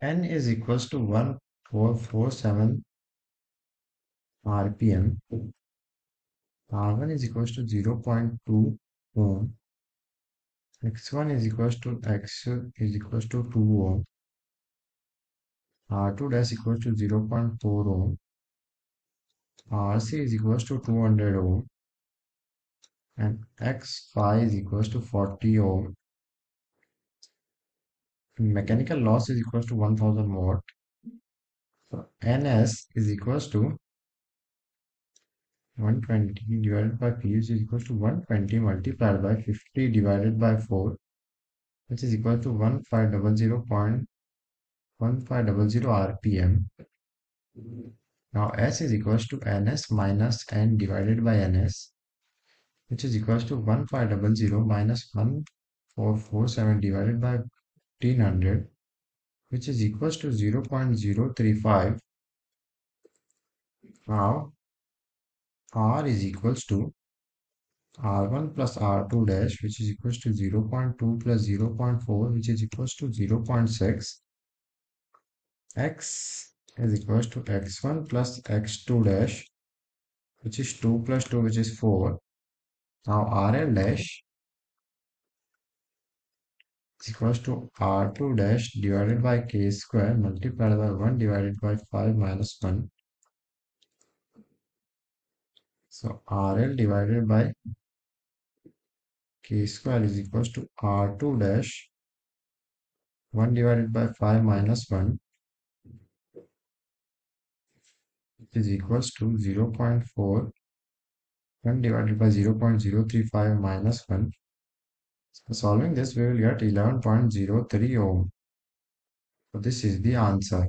n is equals to 1447 rpm r1 is equals to 0.2 ohm. X1 is equals to x is equals to 2 ohm. R2 dash equals to 0.4 ohm. Rc is equals to 200 ohm. And xφ is equals to 40 ohm mechanical loss is equals to 1000 watt so ns is equals to 120 divided by P is equals to 120 multiplied by 50 divided by 4 which is equal to 1500.1500 rpm. Now S is equals to ns minus n divided by ns which is equals to 1500 minus 1447 divided by 1500 which is equals to 0.035. Now r is equals to r1 plus r2 dash which is equals to 0 0.2 plus 0 0.4 which is equals to 0 0.6 x is equals to x1 plus x2 dash which is 2 plus 2 which is 4 now rl dash is equals to r2 dash divided by k square multiplied by 1 divided by 5 minus 1 so RL divided by K square is equals to R2 dash 1 divided by 5 minus 1 which is equals to 0 0.4 1 divided by 0 0.035 minus 1 so solving this we will get 11.03 ohm. So this is the answer